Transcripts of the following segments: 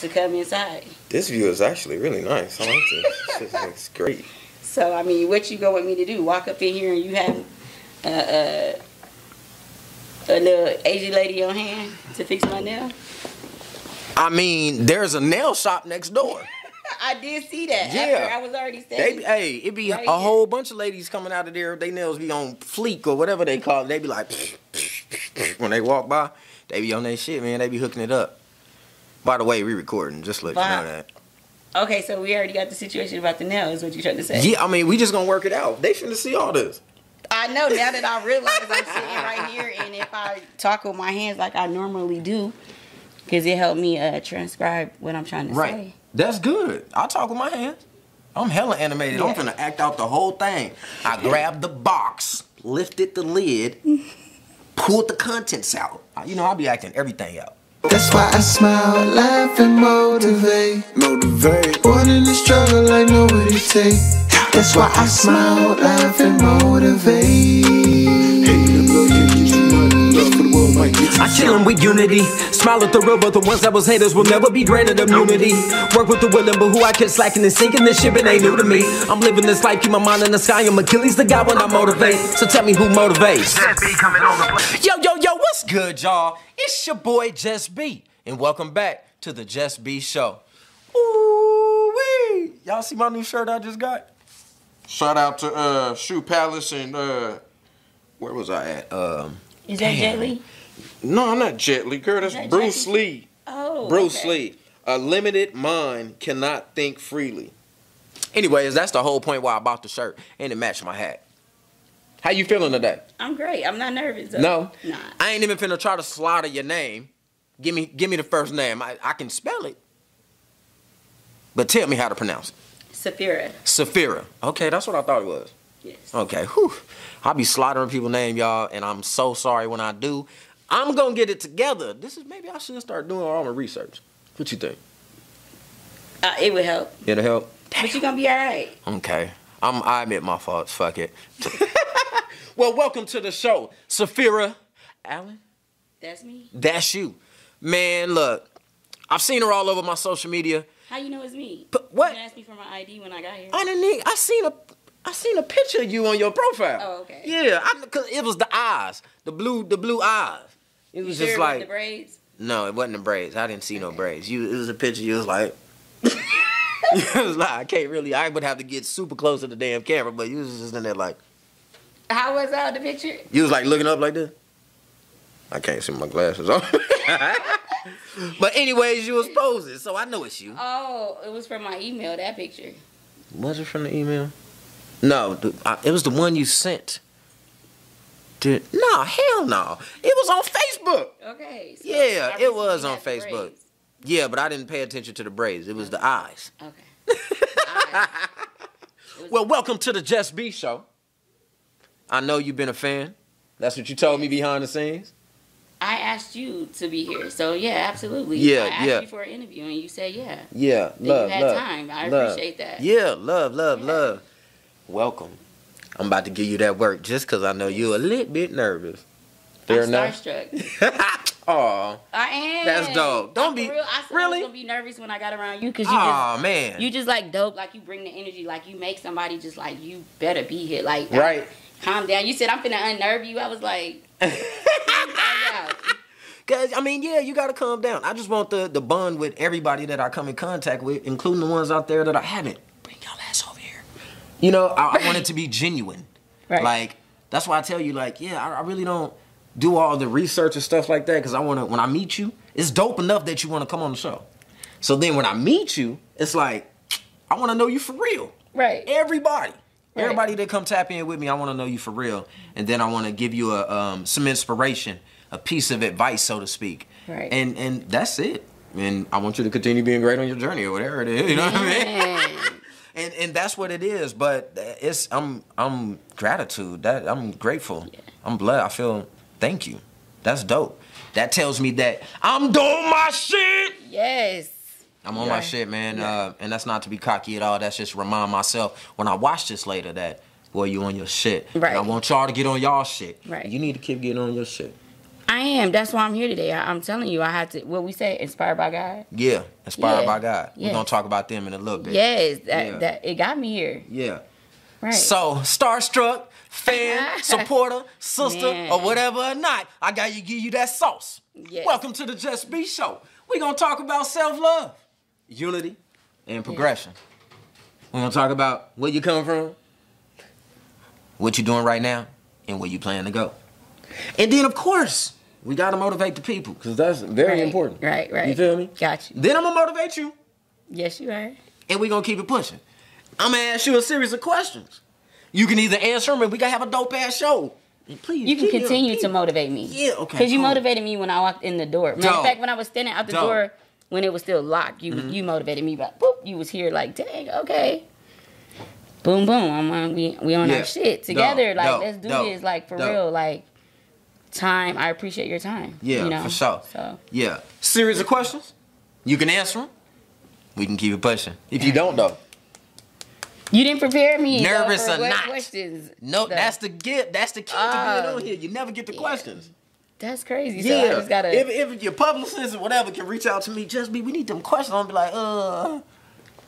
to come inside. This view is actually really nice. I like this. this looks great. So I mean, what you going with me to do? Walk up in here and you have a, a, a little Asian lady on hand to fix my nail? I mean, there's a nail shop next door. I did see that. Yeah. After I was already They, saying. hey, it be Right a here. whole bunch of ladies coming out of there. They nails be on fleek or whatever they call it. They be like, when they walk by, they be on their shit, man. They be hooking it up. By the way, we recording. Just let you know that. Okay, so we already got the situation about the nail. Is what you trying to say? Yeah, I mean, we just gonna work it out. They shouldn't see all this. I know now that I realize I'm sitting right here, and if I talk with my hands like I normally do, because it helped me uh, transcribe what I'm trying to say. That's good. I talk with my hands. I'm hella animated. I'm gonna act out the whole thing. I grabbed the box, lifted the lid, pulled the contents out. You know, I'll be acting everything out. That's why I smile, laugh, and motivate. Motivate. Born in the struggle, I know what it takes. That's why I smile, laugh, and motivate. I chillin' with unity. Smile at the real, but the ones that was haters will never be granted immunity. Work with the willing, but who I kept slacking and sinking this ship, it ain't new to me. I'm living this life, keep my mind in the sky. I'm Achilles, the guy when I motivate. So tell me who motivates. Yo, yo, yo, what's good, y'all? It's your boy Just B, and welcome back to the Just B Show. Ooh wee! Y'all see my new shirt I just got? Shout out to uh Shoe Palace and uh where was I at? Um Is that Damn. Jet Li? No, I'm not Jet Li, girl. That's that Bruce Jackie? Lee. Oh, Bruce okay. Lee. A limited mind cannot think freely. Anyways, that's the whole point why I bought the shirt, and it matched my hat. How you feeling today? I'm great. I'm not nervous. Though. No, Nah. I ain't even finna try to slaughter your name. Give me, give me the first name. I, I can spell it, but tell me how to pronounce it. Safira. Safira. Okay, that's what I thought it was. Yes. Okay, whew. I be slaughtering people's name, y'all, and I'm so sorry when I do. I'm gonna get it together. This is maybe I should start doing all my research. What you think? Uh, it would help. It'll help. But you're gonna be all right. Okay. I'm, I admit my faults. Fuck it. well, welcome to the show, Safira Allen. That's me. That's you, man. Look, I've seen her all over my social media. How you know it's me? But what? You didn't ask me for my ID when I got here. I didn't. Need, I seen a. I seen a picture of you on your profile. Oh, okay. Yeah, I, cause it was the eyes, the blue, the blue eyes. It was Sure just was like the braids. no, it wasn't the braids. I didn't see no braids. You, it was a picture. You was like, it was like I can't really. I would have to get super close to the damn camera, but you was just in there like, How was I on the picture? you was like looking up like this. I can't see my glasses on. but anyways, you was posing, so I know it's you. Oh, it was from my email. That picture. Was it from the email? No, it was the one you sent. Did no hell no. It was on Facebook. Okay. so Yeah, it was on Facebook. braids. Yeah, but I didn't pay attention to the braids. It was the eyes. Okay. Alright. Well, welcome to the Just B show. I know you've been a fan. That's what you told me behind the scenes. I asked you to be here, so yeah, absolutely. Yeah, I asked yeah. you for an interview, and you said yeah. Yeah, you love, had love, time. I love. appreciate that. Yeah, love, love, Yeah. love. Welcome. I'm about to give you that work just because I know you're a little bit nervous. Fair I'm enough. starstruck. Aw. I am. That's dope. Don't be- real. I really? gonna be nervous when I got around you because you Aw, just man. you just like dope. Like you bring the energy. Like you make somebody just like you better be here. Like Right. calm down. You said I'm finna unnerve you. I was like. Cause I mean, yeah, you gotta calm down. I just want the the bond with everybody that I come in contact with, including the ones out there that I haven't. Bring y'all ass over here. You know, I, I want it to be genuine. Right. Like that's why I tell you, like, yeah, I, I really don't do all the research and stuff like that because I want to. When I meet you, it's dope enough that you want to come on the show. So then when I meet you, it's like I want to know you for real. right. Everybody. Right. Everybody that come tap in with me, I want to know you for real, and then I want to give you a um, some inspiration, a piece of advice, so to speak. Right. And and that's it. And I want you to continue being great on your journey or whatever it is. You know what I mean? And and that's what it is. But it's I'm I'm gratitude. That I'm grateful. I'm blessed. I feel thank you. That's dope. That tells me that I'm doing my shit. Yes. I'm on my shit, man. Uh, and that's not to be cocky at all. That's just remind myself when I watch this later that, boy, you on your shit. And I want y'all to get on y'all shit. Right. You need to keep getting on your shit. I am. That's why I'm here today. I, I'm telling you, I had to. What we say, inspired by God. Yeah, inspired Yeah. by God. Yeah. We're gonna talk about them in a little bit. Yes, that, Yeah. that it got me here. Yeah. Right. So, starstruck, fan, supporter, sister, Man. or whatever or not, I got to give you that sauce. Yes. Welcome to the Just Be Show. We're going to talk about self love, unity, and progression. We're going to talk about where you come from, what you're doing right now, and where you plan to go. And then, of course, we got to motivate the people because that's very Right, important. right, right. You feel me? Got you. Then I'm to motivate you Yes, you are. and we're gonna keep it pushing. I'm gonna ask you a series of questions. You can either answer them, and we gotta have a dope ass show. And please, You can continue to motivate me. Yeah, okay, Because you cool. motivated me when I walked in the door. Matter of fact, when I was standing out the Dope. Mm-hmm. door when it was still locked, you you motivated me. But boop, you was here like, dang, okay. Boom, boom. I'm on. We we on Yeah. our shit together. Dope, like dope, let's do this. Like for real. Like time. I appreciate your time. Yeah, you know? for sure. So Yeah, series of questions. You can answer them. We can keep it pushing. If you don't though, you didn't prepare me. though, Nervous for or what not. Questions. no, though. that's the gift. That's the key to being on here. You never get the questions. that's crazy. So Yeah, I just gotta. if, if your publicist or whatever can reach out to me, just be. We need them questions. I'm be like, uh.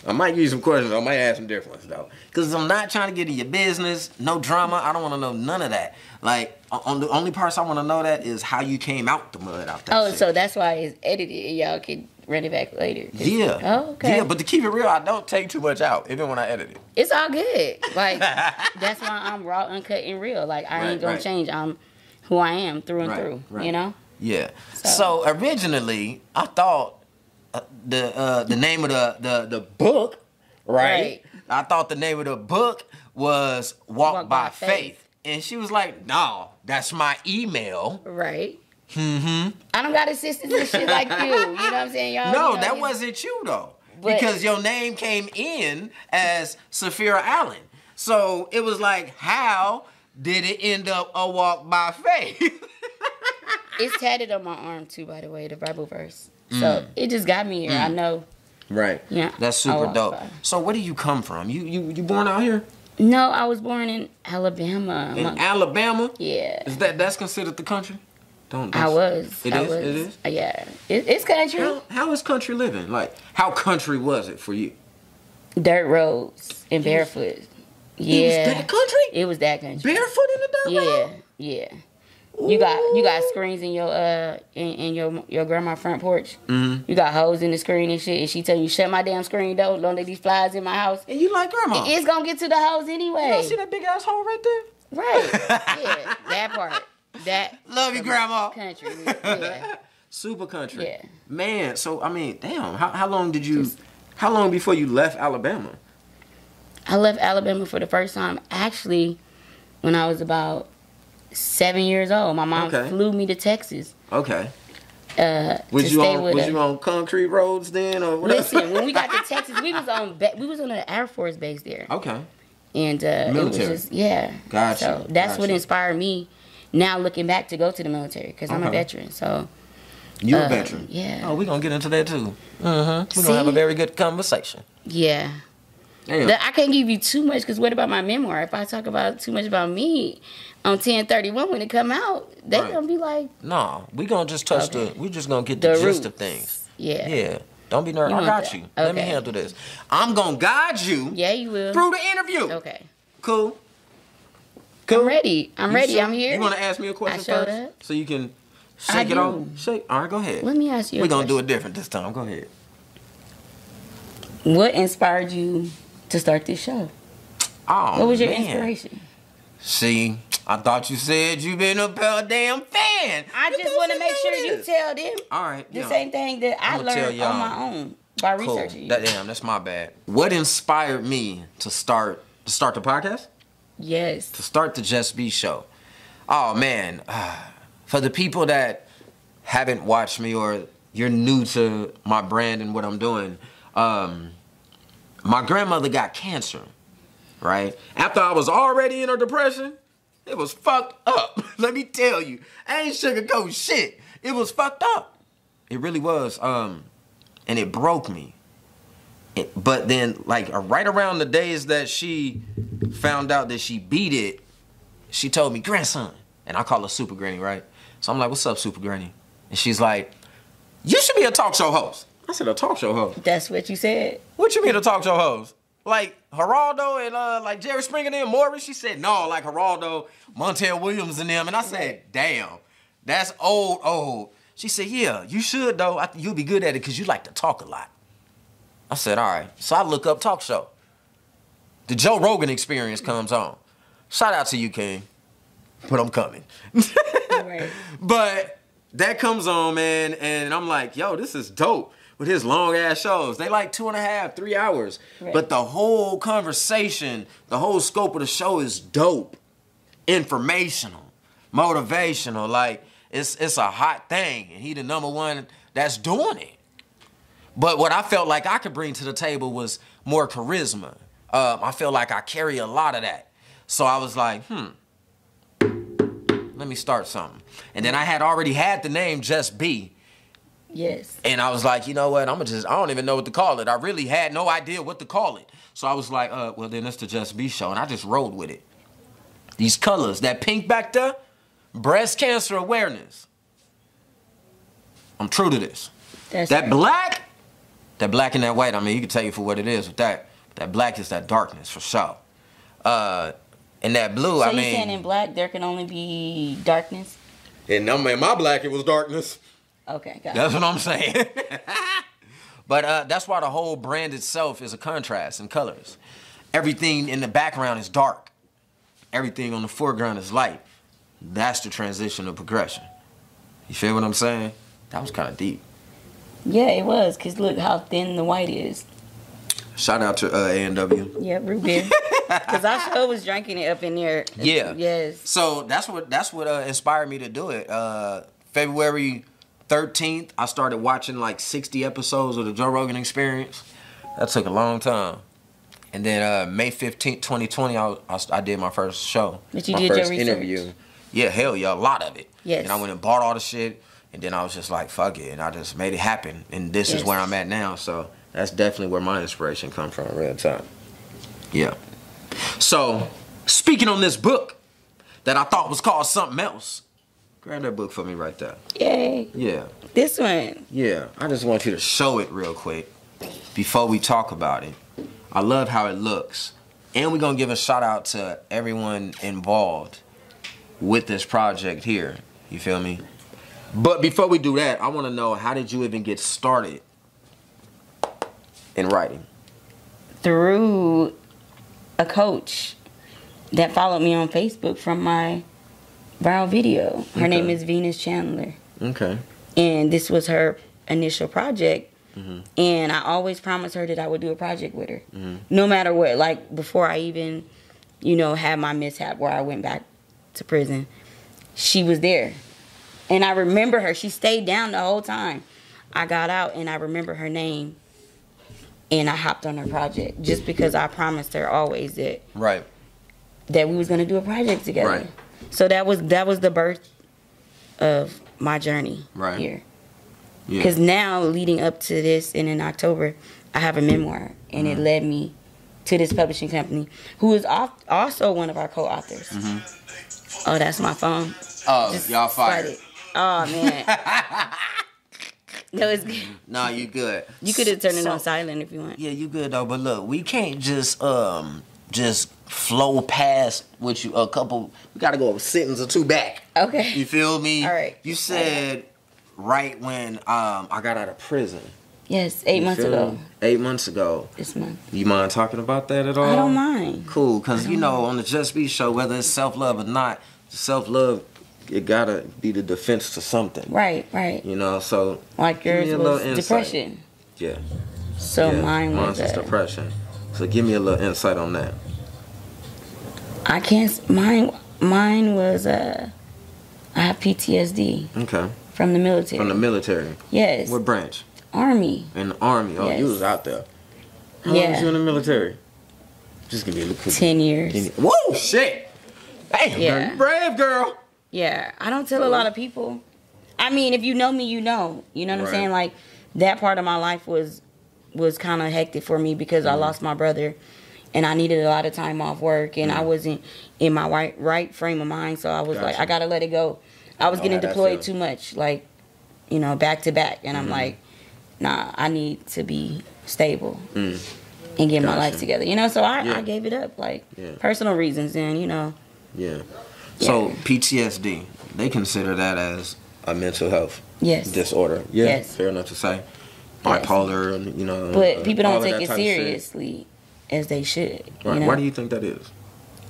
I might give you some questions. I might ask some different ones though, because I'm not trying to get in your business. No drama. I don't want to know none of that. Like, on the only parts I want to know that is how you came out the mud out there. oh, so that's why it's edited. Y'all can run it back later. yeah. Oh, okay. Yeah, but to keep it real, I don't take too much out, even when I edit it. It's all good. Like that's why I'm raw, uncut, and real. Like I Right, ain't gonna right. change. I'm who I am through and Right, through. right. You know. Yeah. So, So- originally, I thought uh, the uh, the name of the the the book, right? Right. I thought the name of the book was Walk, Walk by, by Faith. Faith. and she was like, "No, that's my email." Right. Mm-hmm. I don't got assistants and shit like you. You know what I'm saying, y'all? No, you know, that you- wasn't you though, But- because your name came in as Safira Allen. So it was like, how did it end up a Walk by Faith? It's tatted on my arm too, by the way, the Bible verse. Mm. So it just got me here. I know. right. Yeah. That's super dope. So where do you come from? You you you born out here? No, I was born in Alabama. In Alabama? yeah. Is that that's considered the country? Don't. I was. It I is? Was. It is? Yeah. It, it's country. How, how is country living? Like, how country was it for you? Dirt roads and barefoot. Yeah. It was that country? It was that country. Barefoot in the dirt Yeah, road? yeah. You got you got screens in your uh in, in your your grandma front porch. Mhm. You got holes in the screen and shit, and she tell you shut my damn screen door. Don't let these flies in my house. And you like grandma? It's gonna get to the hoes you anyway. don't see that big ass hole right there? Right? yeah, that part. That Love you, grandma. country. Yeah. Super country. Yeah. Man, so I mean, damn. How how long did you? How long before you left Alabama? I left Alabama for the first time actually when I was about seven years old. My mom Okay. flew me to Texas. Okay. Uh, Was to you stay on with Was her. you on concrete roads then, or whatever? Listen, when we got to Texas, we was on we was on an Air Force base there, okay. and uh, Military. it was just yeah. Gotcha, So that's what inspired me. Now looking back to go to the military because I'm a veteran. So You a Uh, veteran? yeah. Oh, we're gonna get into that too. Mm-hmm. We're gonna have a very good conversation. yeah, Damn. I can't give you too much because what about my memoir? If I talk about too much about me on 1031 when it come out, they Right. gonna be like, no, we gonna just touch Okay. the. We just gonna get the, The gist roots. of things. yeah, yeah. Don't be nervous. I got you. Let me handle this. I'm gonna guide you Yeah, you will. through the interview. Okay, Cool. Cool. I'm ready. I'm You ready. sure? I'm here. You want to ask me a question I first, up. so you can I shake it do. off? Shake. All right, go ahead. Let me ask you. We're gonna do it different this time. Go ahead. What inspired you to start this show? Oh, What was your man. inspiration? See, I thought you said you've been a damn fan. I just want to make sure you tell them All right. the same thing that I learned on my own by Cool. researching you. That, damn, that's my bad. What inspired me to start to start the podcast? yes. to start the Just Be show. Oh man, for the people that haven't watched me or you're new to my brand and what I'm doing, um, my grandmother got cancer, right? After I was already in her depression, it was fucked up. Let me tell you, I ain't sugarcoat shit. It was fucked up. It really was. Um, and it broke me. It- but then, like uh, right around the days that she found out that she beat it, she told me, grandson, and I call her Super Granny, right? So I'm like, what's up, Super Granny? And she's like, you should be a talk show host. I said, a talk show host? That's what you said. What you mean a talk show host? Like Geraldo and uh, like Jerry Springer and Morris? She said, no, like Geraldo, Montel Williams and them. And I said, damn, that's old, old. She said, yeah, you should though. I, you'll be good at it because you like to talk a lot. I said, all right. So I look up talk show. The Joe Rogan experience comes on. Shout out to you, King. But I'm coming. Right. But that comes on, man, and I'm like, yo, this is dope with his long ass shows. They like two and a half, three hours. Right. But the whole conversation, the whole scope of the show is dope, informational, motivational. Like it's it's a hot thing, and he the number one that's doing it. But what I felt like I could bring to the table was more charisma. Um, I feel like I carry a lot of that. So I was like, hmm, let me start something. And then I had already had the name Just Be. Yes. And I was like, you know what? I'm gonna just, I don't even know what to call it. I really had no idea what to call it. So I was like, uh, well, then it's the Just Be show. And I just rolled with it. These colors, that pink back there, breast cancer awareness. I'm true to this. That's That right. black, that black and that white, I mean, you can tell you for what it is with that. That black is that darkness for sure. Uh, and that blue, So I you mean. saying in black there can only be darkness? And in my black, it was darkness. Okay, got it. That's what I'm saying. but uh, that's why the whole brand itself is a contrast in colors. Everything in the background is dark. Everything on the foreground is light. That's the transition of progression. You feel what I'm saying? That was kind of deep. Yeah, it was. Cause look how thin the white is. Shout out to uh, A&W. Yeah, root beer. Cause I sure was drinking it up in there. Yeah. Yes. So that's what that's what uh, inspired me to do it. Uh, February 13th, I started watching like 60 episodes of the Joe Rogan Experience. That took a long time. And then uh, May 15th, 2020, I, I, I did my first show. But you my did your first research. Yeah, hell yeah, a lot of it. Yes. And I went and bought all the shit. And then I was just like, fuck it. And I just made it happen. And this is where I'm at now. So that's definitely where my inspiration comes from, real time. Yeah. So, speaking on this book that I thought was called something else, grab that book for me right there. Yay. Yeah, This one. yeah. I just want you to show it real quick before we talk about it. I love how it looks. And we're going to give a shout out to everyone involved with this project here. You feel me? But before we do that, I want to know how did you even get started in writing? through a coach that followed me on Facebook from my viral video. Her Okay. name is Venus Chandler. Okay. And this was her initial project. Mm-hmm. And I always promised her that I would do a project with her. Mhm. No matter what. Like before I even, you know, had my mishap where I went back to prison, she was there. And I remember her. She stayed down the whole time. I got out and I remember her name. And I hopped on her project just because I promised her always that Right. that we was gonna do a project together. Right. So that was that was the birth of my journey Right. here. Yeah. Because now, leading up to this, and in October, I have a memoir, and Mm-hmm. it led me to this publishing company, who is al- also one of our co-authors. Oh, that's my phone. Mm-hmm. Oh, Just y'all fired. it. Oh man. no, it's good. Nah, you good. You could have turned it on silent if you want. Yeah, you good though. But look, we can't just um just flow past what you a couple. We got to go a sentence or two back. Okay. You feel me? All right. You said right when um I got out of prison. Yes, eight You months ago. me? Eight months ago. This month. You mind talking about that at all? I don't mind. Cool, cause you know on the Just Be show, whether it's self love or not, self love it gotta be the defense to something. Right, right. You know, so Like yours a little was depression. yeah. So yeah. mine was. Uh, depression. So give me a little insight on that. I can't. Mine. Mine was. Uh, I have PTSD Okay. from the military. From the military. yes. What branch? Army. In the army. Oh, you was out there. How long was you in the military? Just give me a little quick. Ten years. Ten- Whoa, shit. Damn, Yeah. brave girl. Yeah. I don't tell a lot of people. I mean, if you know me, you know. You know what Right. I'm saying? Like that part of my life was was kind of hectic for me because Mm-hmm. I lost my brother, and I needed a lot of time off work, and I wasn't in my right right frame of mind. So I was like, Mm-hmm. I gotta let it go. I was know getting deployed too much, like you know, back to back, and I'm Mm-hmm. like, nah, I need to be stable and get my life Mm. Together. You know, so I, Yeah. I gave it up, like Yeah. personal reasons, and you know, Yeah. So PTSD, they consider that as a mental health yes, disorder. Yeah. Yes. Fair enough to say. Bipolar, and you know. but people don't take it seriously as they should. Right. You know? Why do you think that is?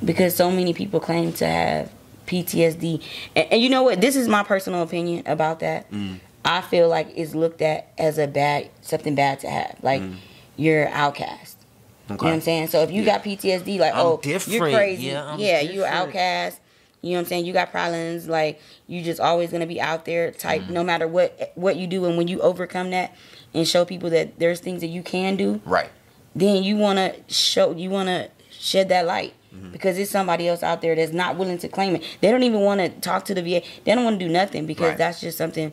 because so many people claim to have PTSD. And, and you know what? This is my personal opinion about that. Mm. I feel like it's looked at as a bad, something bad to have. Like you're outcast. Okay. You know what I'm saying? So if you Mm. Yeah. got PTSD, like, I'm oh, different. you're crazy. Yeah, Yeah, you're outcast. You know what I'm saying? You got problems. Like you just always gonna be out there type. Mm. No matter what what you do, and when you overcome that and show people that there's things that you can do, Right. Then you want to show you want to shed that light Mm-hmm. because there's somebody else out there that's not willing to claim it they don't even want to talk to the va they don't want to do nothing because Right. that's just something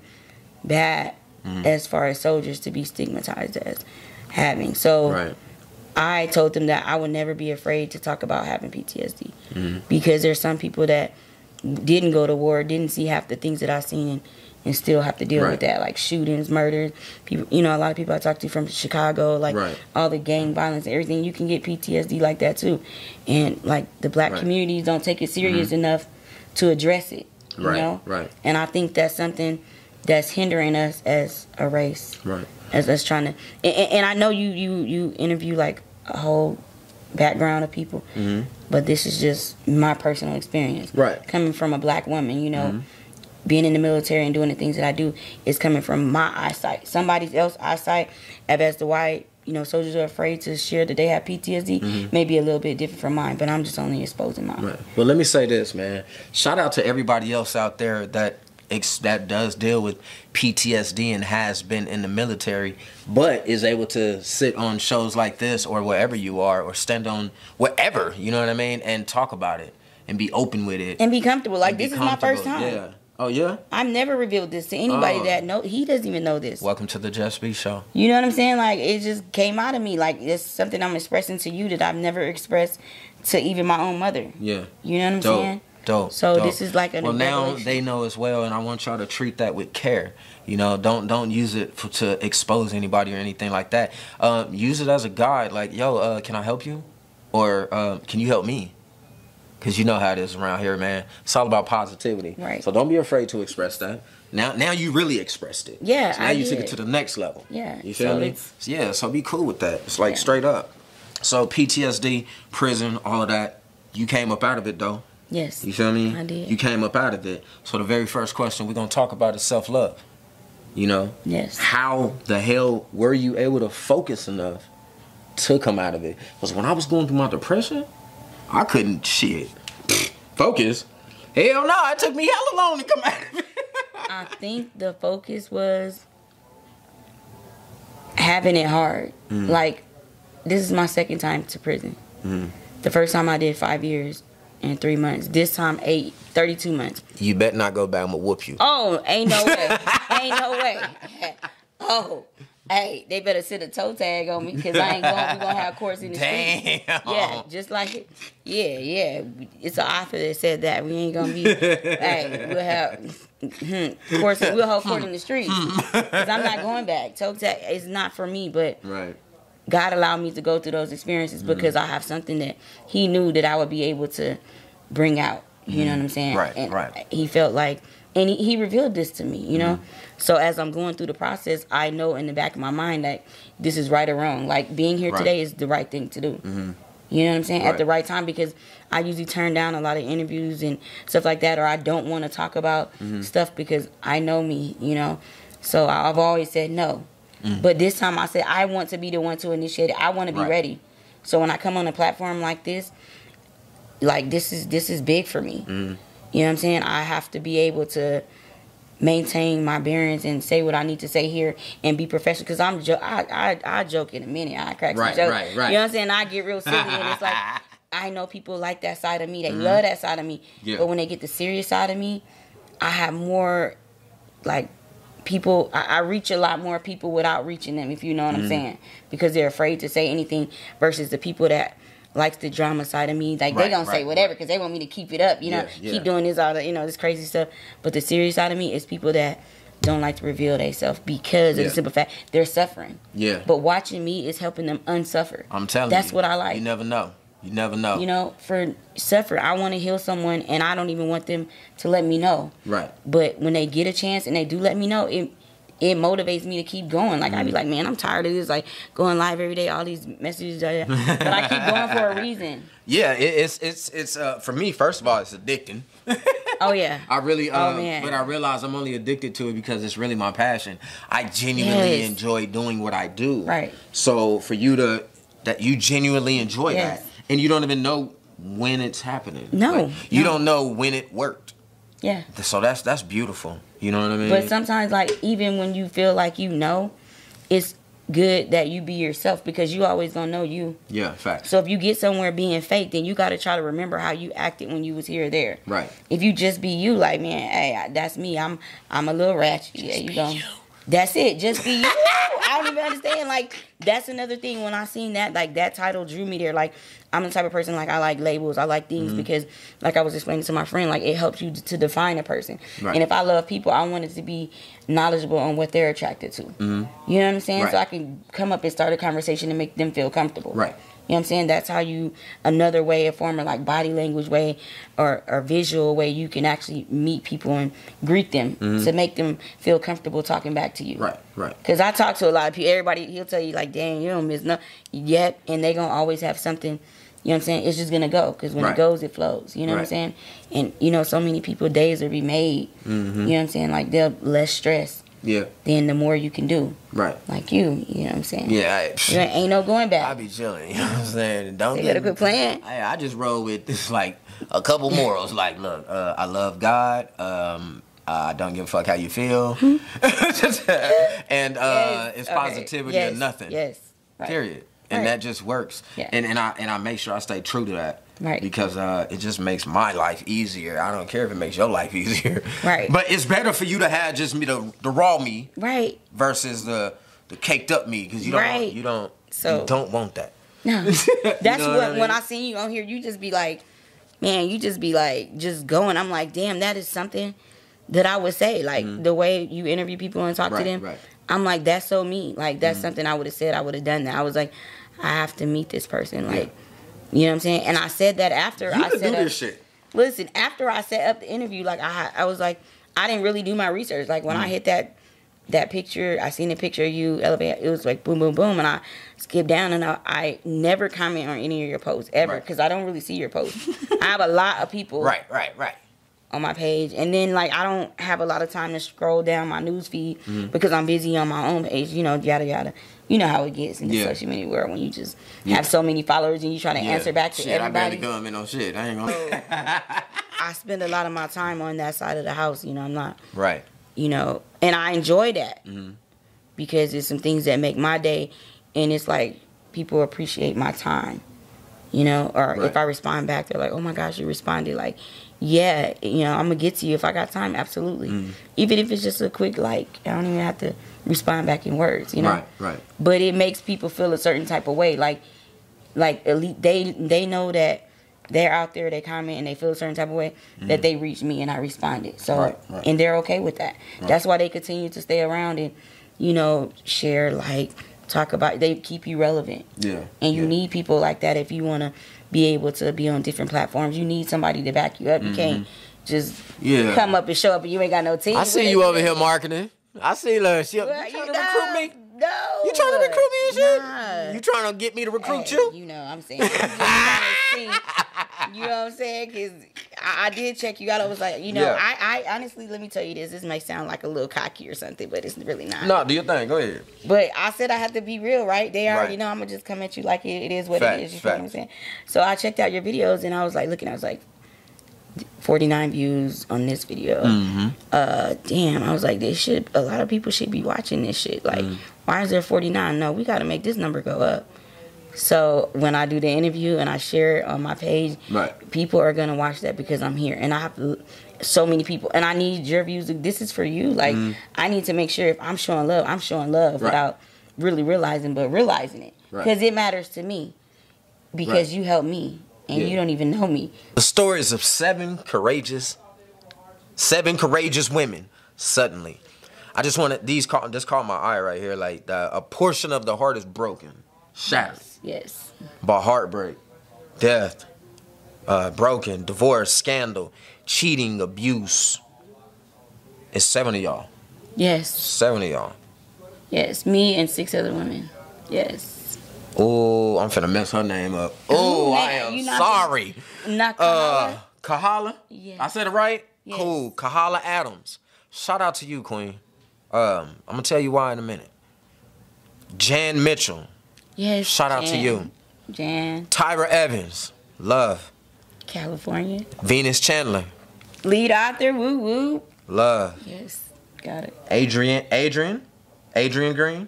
bad Mm-hmm. as far as soldiers to be stigmatized as having so Right. i told them that i would never be afraid to talk about having ptsd Mm-hmm. because there's some people that didn't go to war didn't see half the things that i've seen and, and still have to deal Right. with that like shootings murders people you know a lot of people i talk to from chicago like Right. all the gang violence, everything, you can get PTSD like that too. And like the black Right. communities don't take it serious enough to address it. You Right. know? Right. And I think that's something that's hindering us as a race. Right. As us trying to and, and I know you you you interview like a whole background of people. Mhm. But this is just my personal experience. Right. Coming from a black woman, you know, Mhm. Being in the military and doing the things that I do is coming from my eyesight. Somebody else's eyesight, as to why you know soldiers are afraid to share that they have PTSD, mm-hmm. may be a little bit different from mine. But I'm just only exposing mine. Right. Well, let me say this, man. Shout out to everybody else out there that ex- that does deal with PTSD and has been in the military, but is able to sit on shows like this or wherever you are, or stand on whatever, You know what I mean, and talk about it and be open with it. And be comfortable. Like this is my first time. Yeah. Oh yeah. I've never revealed this to anybody Oh. that know. He doesn't even know this. Welcome to the Just Be Show. You know what I'm saying? Like it just came out of me. Like it's something I'm expressing to you that I've never expressed to even my own mother. Yeah. You know what I'm Dope. saying? Dope. So dope. this is like a well now they know as well, and I want y'all to treat that with care. You know, don't don't use it for, to expose anybody or anything like that. Um, use it as a guide. Like, yo, uh, can I help you, or uh, can you help me? Cause you know how it is around here, man. It's all about positivity. Right. So don't be afraid to express that. Now, now you really expressed it. Yeah, So now I you took it to the next level. Yeah, You feel so me? Yeah. So be cool with that. It's like Yeah. straight up. So PTSD, prison, all of that. You came up out of it though. Yes. You feel me? I did. You came up out of it. So the very first question we're gonna talk about is self love. You know? Yes. How the hell were you able to focus enough to come out of it? Because when I was going through my depression, I couldn't shit. Focus. Hell no, it took me hella long to come out of it. I think the focus was having it hard. Mm. Like, this is my second time to prison. Mm. The first time I did five years and three months. This time, eight, 32 months. You bet not go back, I'm gonna whoop you. Oh, ain't no way. ain't no way. Oh, hey, they better sit a toe tag on me because I ain't going. We gonna have courts in the street. Yeah, just like it. Yeah, yeah. It's an author that said that we ain't gonna be. hey, we'll have hmm, courts. We'll hold court in the street because I'm not going back. Toe tag is not for me, but Right. God allowed me to go through those experiences Mm-hmm. because I have something that He knew that I would be able to bring out. You know what I'm saying? Mm-hmm. Right, and right. He felt like, and he, he revealed this to me. You know, Mm-hmm. so as I'm going through the process, I know in the back of my mind that this is right or wrong. Like being here Right. today is the right thing to do. You know what I'm saying? At the right time because I usually turn down a lot of interviews and stuff like that, or I don't want to talk about Mm-hmm. stuff because I know me. You know, so I've always said no. Mm. But this time I said I want to be the one to initiate it. I want to be Right. ready. So when I come on a platform like this, like this is this is big for me. You know what I'm saying? I have to be able to maintain my bearings and say what I need to say here and be professional. Because I'm jo- I, I I joke in a minute. I crack Right, some jokes. right, right. You know what I'm saying? I get real silly and it's like I know people like that side of me. They love that side of me. Mm-hmm. Yeah. But when they get the serious side of me, I have more like people I, I reach a lot more people without reaching them if you know what Mm-hmm. i'm saying because they're afraid to say anything versus the people that likes the drama side of me. Like they Right, gonna say right, whatever right. because they want me to keep it up. You know, Yeah, keep doing this all the you know this crazy stuff. But the serious side of me is people that don't like to reveal themselves because of the simple fact they're suffering. Yeah. But watching me is helping them unsuffer. I'm telling you. That's what I like. You never know. You never know. You know, for suffer, I want to heal someone, and I don't even want them to let me know. Right. But when they get a chance and they do let me know, it it motivates me to keep going. Like I Mm-hmm. be like, man, I'm tired of this, like going live every day, all these messages, but I keep going for a reason. Yeah, it, it's it's it's uh for me. First of all, it's addicting. Oh yeah, I really, Oh, man. but I realize I'm only addicted to it because it's really my passion. I genuinely Yes. enjoy doing what I do. Right. So for you to that you genuinely enjoy Yes. that, and you don't even know when it's happening. No, Like, you no. don't know when it worked. yeah. So that's that's beautiful. You know what I mean? But sometimes, like even when you feel like you know, it's good that you be yourself because you always gonna know you. yeah, fact. So if you get somewhere being fake, then you got to try to remember how you acted when you was here or there. Right. If you just be you, like man, hey, that's me. I'm I'm a little ratchet. yeah, you go. That's it. Just be you. I don't even understand. Like that's another thing. When I seen that, like that title drew me there. Like I'm the type of person like I like labels. I like things Mm-hmm. because, like I was explaining to my friend, like it helps you to define a person. Right. And if I love people, I want it to be knowledgeable on what they're attracted to. You know what I'm saying? So Mm-hmm. I can come up and start a conversation and make them feel comfortable. Right. You know what I'm saying? That's how you another way, a form of like body language way or or visual way you can actually meet people and greet them to make them feel comfortable talking back to you. Mm-hmm. Right. Right. Cause I talk to a lot of people. Everybody he'll tell you like, "Dang, you don't miss no yet," and they gonna always have something. You know what I'm saying? It's just gonna go because when Right. it goes, it flows. You know what I'm saying? And you know, so many people days will be made. Mm-hmm. You know what I'm saying? Like they're less stressed. Yeah. Then the more you can do, Right. like you. You know what I'm saying? Yeah. You ain't, ain't no going back. I be chilling. You know what I'm saying? Don't You get quit playing. I, I just roll with this like a couple morals. Like, look, uh, I love God. Um, I don't give a fuck how you feel, and uh, Yes. it's Okay. positivity yes. or nothing. Yes. Right. Period. And Right. that just works. Yeah. And and I and I make sure I stay true to that. Right. Because uh, it just makes my life easier. I don't care if it makes your life easier. Right. But it's better for you to have just me the the raw me Right. versus the the caked up me because you don't Right. you don't So- you don't want that. No. That's know what, what I mean? when I see you on here, you just be like, man, you just be like, just going. I'm like, damn, that is something that I would say. Like the way you interview people and talk Mm-hmm. Right, to them. right. I'm like, that's so me. Like Mm-hmm. that's something I would have said. I would have done that. I was like, I have to meet this person. Like, you know what I'm saying? And I said that after You I do up- this shit. Listen, after I set up the interview, like I, I was like, I didn't really do my research. Like when Mm. I hit that, that picture, I seen the picture of you elevate. It was like boom, boom, boom, and I skipped down and I, I never comment on any of your posts ever Right. because I don't really see your posts. I have a lot of people Right, right, right. on my page, and then like I don't have a lot of time to scroll down my news feed Mm-hmm. because I'm busy on my own page. You know, yada yada. You know how it gets in the Yeah. social media world when you just Yeah. have so many followers and you try to Yeah. answer back to shit, I barely everybody. comment on shit. I ain't gonna. I spend a lot of my time on that side of the house. You know, I'm not right. you know, and I enjoy that Mm-hmm. because it's some things that make my day, and it's like people appreciate my time, you know, or Right. if I respond back, they're like, "Oh my gosh, you responded!" Like, yeah, you know, I'm gonna get to you if I got time, absolutely, Mm-hmm. even if it's just a quick like, I don't even have to respond back in words, you know, Right, right. but it makes people feel a certain type of way, like, like elite, they they know that. They're out there, they comment, and they feel a certain type of way that they reached me and I responded. So. Right, right. and they're okay with that. That's why they continue to stay around and, you know, share, like, talk about. They keep you relevant, Yeah. and you yeah. need people like that if you want to be able to be on different platforms. You need somebody to back you up. You can't just Mm-hmm. Yeah. come up and show up and you ain't got no team. I see you over here marketing. I see, look, she, you Well, trying to recruit me? No. You trying to recruit me and shit? Nah. You trying to get me to recruit Hey, you? You know, I'm saying. I'm just trying to see. You know what I'm saying? Because I, I did check you out. I was like, you know, Yeah. I, I honestly, let me tell you this. This may sound like a little cocky or something, but it's really not. No, do your thing. Go ahead. But I said I have to be real, right? They already Right. know I'm gonna just come at you like it, it is what it is. You feel what I'm saying? So I checked out your videos and I was like looking. I was like, 49 views on this video. Mm-hmm. Uh, damn. I was like, they should. A lot of people should be watching this shit. Like, Mm. Why is there 49? No, we got to make this number go up. So when I do the interview and I share it on my page, Right. people are gonna watch that because I'm here and I have l- so many people and I need your views. This is for you. Like I need to make sure if I'm showing love, I'm showing love Mm-hmm. Right. without really realizing, but realizing it Right. because it matters to me. because Right. you helped me and Yeah. you don't even know me. The stories of seven courageous, seven courageous women. Suddenly, I just wanted these call just caught my eye right here. Like the, a portion of the heart is broken, shattered Yes. by heartbreak, death, uh, broken, divorce, scandal, cheating, abuse. It's seven of y'all. Yes. Seven of y'all. Yes. Me and six other women. Yes. Oh, I'm finna mess her name up. Oh, I am not- sorry. Not Uh, Kahala. Kahala? Yes. I said it right? Yes. Cool. Kahala Adams. Shout out to you, Queen. Um, I'm gonna tell you why in a minute. Jan Mitchell. yes. Shout out to you. Jan, Tyra Evans. Love. California. Venus Chandler. Lead author. Woo woo. Love. Yes. Got it. Adrian Adrian? Adrian Green?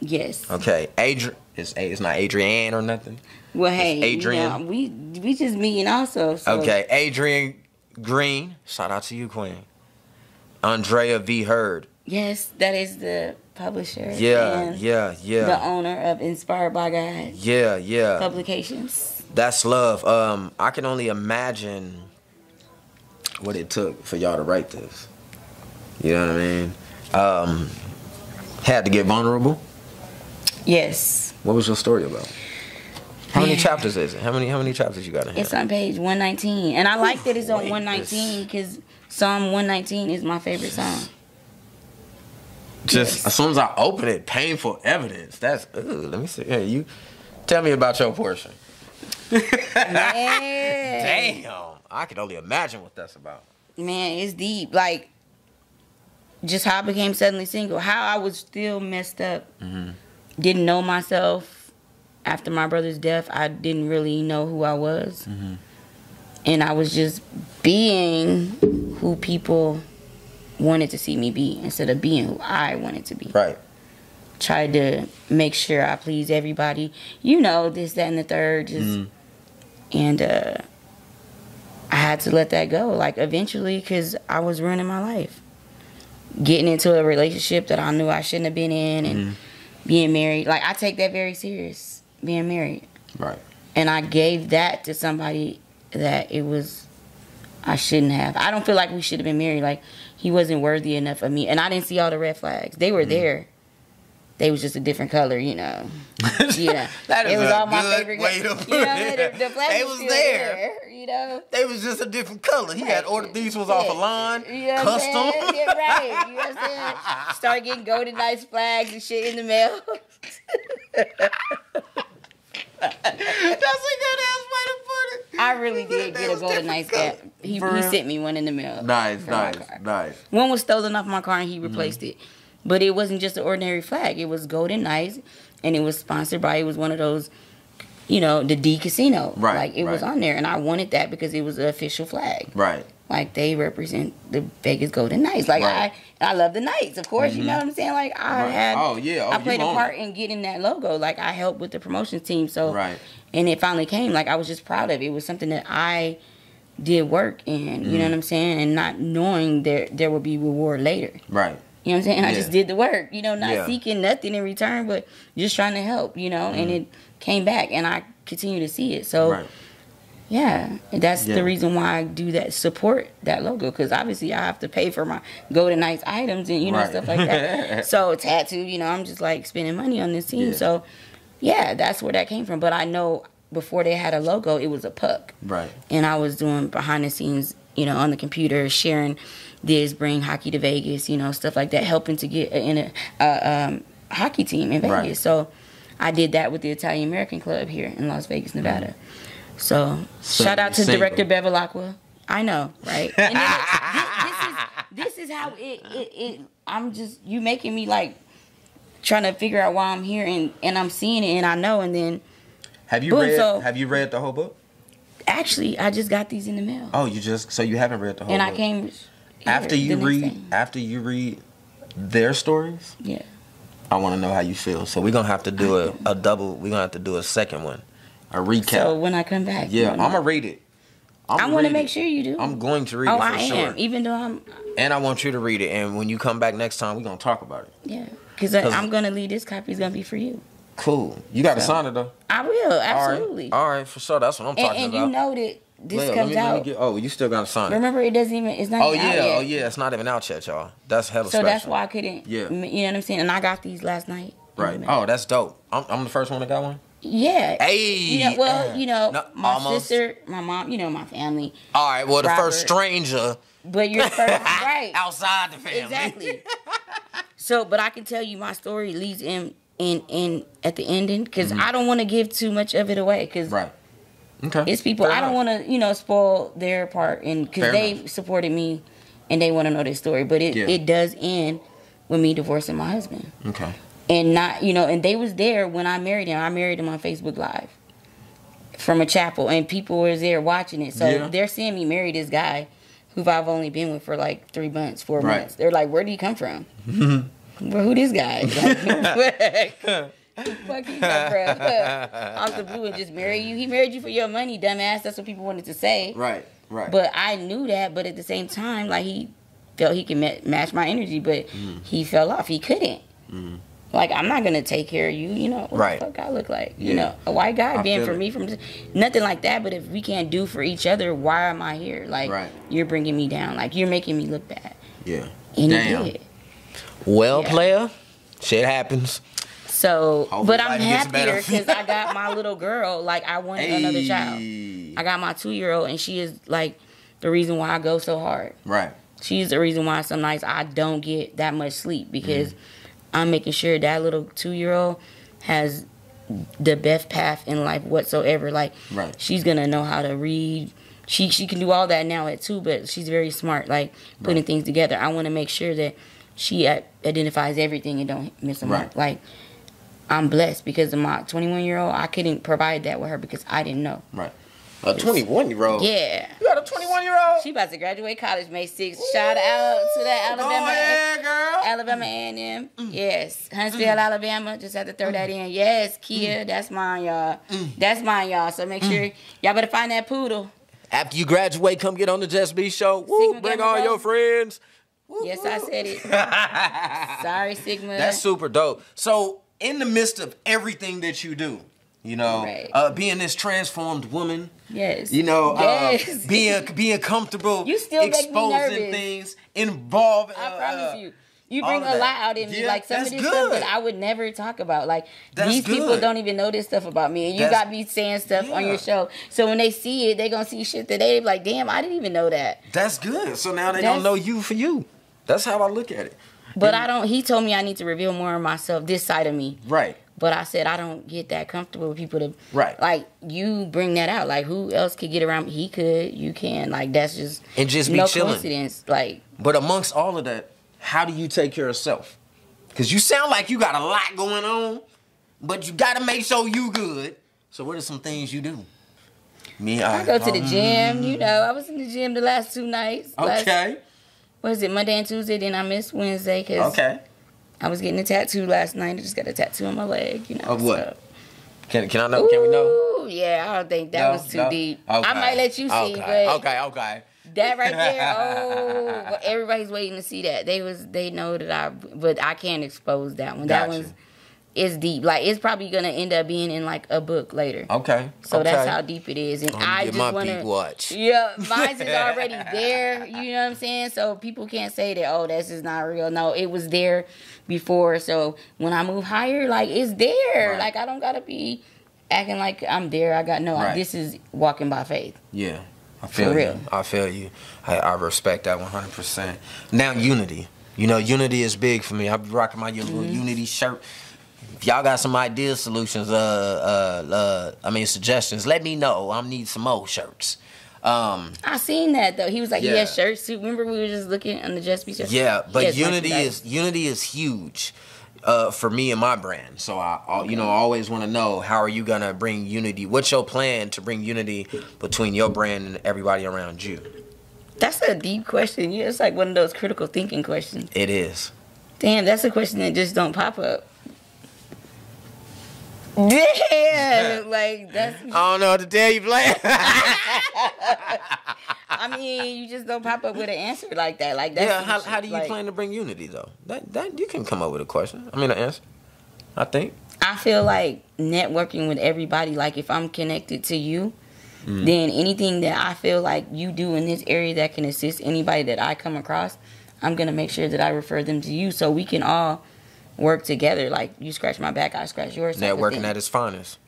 Yes. Okay. Adrian it's, it's not Adrian or nothing. Well, hey, Adrian. you know, we we just meeting also. So. Okay, Adrian Green. Shout out to you, Queen. Andrea V. Heard. Yes, that is the publisher. Yeah, and yeah, The owner of Inspired by God Yeah, yeah. Publications. That's love. Um, I can only imagine what it took for y'all to write this. You know what I mean? Um, had to get vulnerable. Yes, What was your story about? How many chapters is it? How many how many chapters you got in here? it's on page one nineteen, and I like that it's on one nineteen because Psalm one nineteen is my favorite song. Just Yes. as soon as I open it, painful evidence. That's ooh, let me see. Hey, you tell me about your portion. Man, Damn. I can only imagine what that's about. man, it's deep. Like just how I became suddenly single, how I was still messed up, Mm-hmm. didn't know myself after my brother's death. I didn't really know who I was, Mm-hmm. and I was just being who people wanted to see me be instead of being who I wanted to be. Right. Tried to make sure I please everybody, you know, this, that, and the third. Just Mhm. and uh, I had to let that go. Like eventually, because I was ruining my life, getting into a relationship that I knew I shouldn't have been in, and being married. Like I take that very serious, being married, Right. and I gave that to somebody that it was I shouldn't have. I don't feel like we should have been married. Like he wasn't worthy enough of me, and I didn't see all the red flags. They were mm-hmm. there. They was just a different color, you know. Yeah, That it is was a all my favorite. way to you know, it. the, the flags They was was there. there. You know. They was just a different color. He had ordered these ones off a line, You know what I'm saying? custom. Yeah, right. You know what I'm saying? Start getting golden nice flags and shit in the mail. That's a good ass way to put it. I really did They get a golden different nice color. cap. He, he sent me one in the mail. Nice, nice, nice. One was stolen off my car and he mm-hmm. replaced it. But it wasn't just an ordinary flag. It was golden nice and it was sponsored by it was one of those you know, the D casino. Right, Like it was on there and I wanted that because it was the official flag. Right. Like they represent the Vegas Golden Knights. Like Right. I, I love the Knights, of course. You know what I'm saying? Like I Right. had, Oh, yeah. Oh, I played a part it. in getting that logo. Like I helped with the promotions team. So Right. and it finally came. Like I was just proud of it. It was something that I did work in. You Mm-hmm. know what I'm saying? And not knowing there there would be reward later. Right. You know what I'm saying? I just did the work. You know, not Yeah. seeking nothing in return, but just trying to help. You know, and it came back, and I continue to see it. So. Mm-hmm. Right. Yeah, and that's Yeah. the reason why I do that support that logo because obviously I have to pay for my Golden Knights items and you know Right. stuff like that. so tattoo, you know, I'm just like spending money on this team. Yeah. So yeah, that's where that came from. But I know before they had a logo, it was a puck, Right. and I was doing behind the scenes, you know, on the computer, sharing this, bring hockey to Vegas, you know, stuff like that, helping to get in a, a um, hockey team in Vegas. Right. So I did that with the Italian American Club here in Las Vegas, Nevada. So shout out to Single. director Bevilacqua. I know, right? And this, this is this is how it, it it I'm just you making me like trying to figure out why I'm here and and I'm seeing it and I know and then Have you Boom, read so- have you read the whole book? actually I just got these in the mail Oh, you just so you haven't read the whole and book. I came after you read day. after you read their stories, yeah I want to know how you feel. So we're gonna have to do a, a double. We're gonna have to do a second one, a recap. so when I come back yeah, I'm gonna read it. I'm I want to make it. sure you do I'm going to read oh it for I sure, am even though I'm uh, and I want you to read it. And when you come back next time, we're gonna talk about it. yeah because I'm gonna leave this copy is gonna be for you Cool. You got to sign it though. I will absolutely. All right. All right, for sure. That's what I'm talking and about. And you know that this let comes me- out. get- oh, you still got to sign it. Remember, it doesn't even. It's not. Oh even out yeah, oh yeah. It's not even out yet, y'all. That's hella So special. that's why I couldn't. Yeah. You know what I'm saying? And I got these last night. Right. Oh, that's dope. I'm, I'm the first one that got one. Yeah. Hey. You know, well, you know, No, my almost. sister, my mom, you know, my family. All right. Well, the first stranger But you're first, right? outside the family. Exactly. so, but I can tell you my story leads in in in at the ending because I don't want to give too much of it away because Mm-hmm. Right. Okay. it's people Fair I don't want to you know spoil their part and because they enough. supported me and they want to know this story. But it Yeah. it does end with me divorcing my husband Okay. And not you know and they was there when I married him. I married him on Facebook Live from a chapel and people was there watching it. So Yeah. they're seeing me marry this guy who I've only been with for like three months, four Right. months. They're like, where do you come from? well, who this guy? Like, fuck you? Off the blue and just marry you. He married you for your money, dumbass. That's what people wanted to say. Right. Right. But I knew that. But at the same time, like he felt he could ma- match my energy, but Mm. he fell off. He couldn't. Like I'm not gonna take care of you. You know what Right. the fuck I look like. Yeah. You know a white guy I being for it. me from nothing like that. But if we can't do for each other, why am I here? Like Right. you're bringing me down. Like you're making me look bad. yeah. And Damn. did. Well, Yeah. player, shit happens. So, Hopefully but I'm life gets better. happier because I got my little girl. Like I wanted another child. I got my two year old, and she is like the reason why I go so hard. Right. She's the reason why some nights I don't get that much sleep because Mm-hmm. I'm making sure that little two year old has the best path in life whatsoever. Like Right. she's gonna know how to read. She she can do all that now at two, but she's very smart. Like putting Right. things together. I want to make sure that she identifies everything and don't miss a mark. Like I'm blessed because of my 21 year old. I couldn't provide that with her because I didn't know. Right. A 21 year old. Yeah. You got a 21 year old. She about to graduate college May 6th. Shout out to that Alabama. Go ahead, girl. Alabama A&M. Mm. Yes. Huntsville, Alabama. Just had to throw that in. Yes, Kia. That's mine, y'all. Mm. That's mine, y'all. So make sure y'all better find that poodle. After you graduate, come get on the Just B show. Woo, bring all your friends. Yes, I said it. Sorry, Sigma. That's super dope. So, in the midst of everything that you do, you know, Right. uh, being this transformed woman, Yes. you know, Yes. uh, being being comfortable, You still exposing things, involving. I uh, promise you. You bring a lot out in me. Like some of this stuff good. that I would never talk about. Like That's these people don't even know this stuff about me. And you That's- got me saying stuff on your show. So when they see it, they gonna see shit that they be like, damn, I didn't even know that. That's good. So now they That's- don't know you for you. That's how I look at it. But I don't he told me I need to reveal more of myself, this side of me. Right. But I said I don't get that comfortable with people to Right. like you bring that out. Like who else could get around me? He could, you can. Like that's just And just be no chilling. coincidence. Like But amongst all of that, how do you take care of self? Because you sound like you got a lot going on, but you got to make sure you good. So what are some things you do? Me, I, I go to the um, gym, you know. I was in the gym the last two nights. Last- Okay. what is it, Monday and Tuesday? Then I missed Wednesday because Okay. I was getting a tattoo last night. I just got a tattoo on my leg, you know. Of what? so- Can Can I know? Can we know? Ooh, yeah, I don't think that No? was too No? deep. Okay. I might let you see, Okay. but okay. Okay. that right there, oh, everybody's waiting to see that. They was they know that I, but I can't expose that one. That Gotcha. one's it's deep. Like it's probably gonna end up being in like a book later. Okay. So okay. that's how deep it is, and I'm gonna I get just my want to. watch. Yeah, mine is already there. You know what I'm saying? So people can't say that. Oh, this is not real. No, it was there before. So when I move higher, like it's there. Right. Like I don't gotta be acting like I'm there. I got no. Right. This is walking by faith. Yeah. I feel real. you. I feel you. I, I respect that 100%. Now, Unity. You know, Unity is big for me. I be rocking my little Mm-hmm. Unity shirt. If y'all got some ideas, solutions, uh, uh, uh, I mean, suggestions, let me know. I need some old shirts. Um, I seen that though. He was like, he Yeah. has shirts too. Remember we were just looking on the Just Be yeah, but Unity is Unity is huge. Uh, for me and my brand, so I, I you know, always want to know how are you gonna bring unity? What's your plan to bring unity between your brand and everybody around you? That's a deep question. Yeah, it's like one of those critical thinking questions. It is. Damn, that's a question that just don't pop up. Damn, like that's. I don't know what to tell you, Blaine. I mean, you just don't pop up with an answer like that. Like that's yeah, how, how do you like- plan to bring unity though? That that you can come up with a question. I mean, an answer. I think. I feel like networking with everybody, like if I'm connected to you, Mm. then anything that I feel like you do in this area that can assist anybody that I come across, I'm gonna make sure that I refer them to you so we can all work together. Like you scratch my back, I scratch yours. Networking at its finest.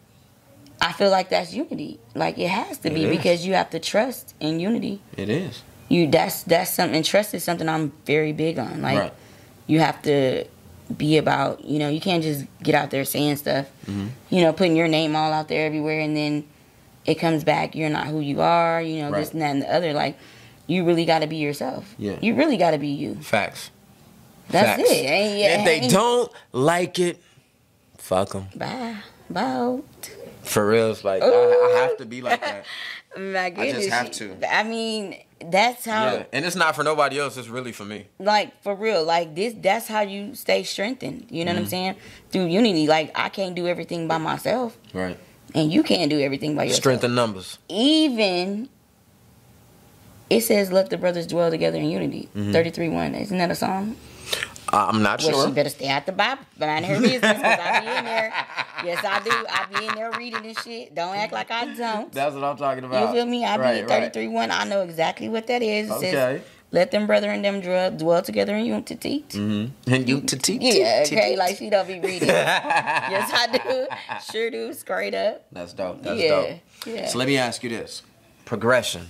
I feel like that's unity. Like it has to It be is. because you have to trust in unity. It is. You that's that's something trust is something I'm very big on. Like Right. you have to be about, you know, you can't just get out there saying stuff. Mhm. You know, putting your name all out there everywhere and then it comes back you're not who you are, you know, this and that and the other. Like you really got to be yourself. Yeah. You really got to be you. Facts. That's Facts. it. Ain't, yeah, if they ain't- don't like it, fuck them. Bye. Bye. For real, it's like I, I have to be like that. My goodness. I just have to. I mean, that's how Yeah, and it's not for nobody else. It's really for me. like for real like this that's how you stay strengthened you know Mm-hmm. what i'm saying through unity like i can't do everything by myself Right. and you can't do everything by yourself Strength in numbers. even it says let the brothers dwell together in unity Mm-hmm. 33 1 isn't that a song I'm not well sure. she better stay out the bible mind her business because i be in there yes i do i be in there reading this shit don't act like i don't That's what I'm talking about. you feel me i be Right, in right. 33 1 i know exactly what that is it Okay. says let them brother and them dwell, dwell together in unity Mm-hmm. And you to teach. Yeah, okay, like she don't be reading. yes, I do. Sure do. Straight up. That's dope. That's yeah. dope. Yeah. So let me ask you this: progression.